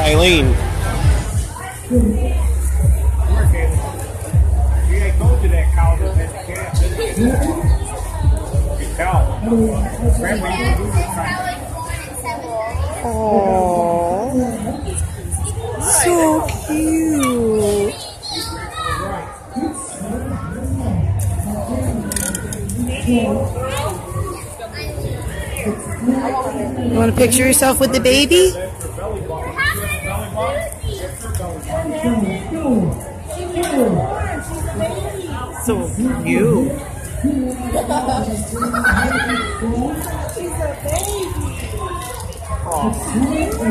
Eileen. Aww. So cute. You want to picture yourself with the baby? So cute. She's a baby.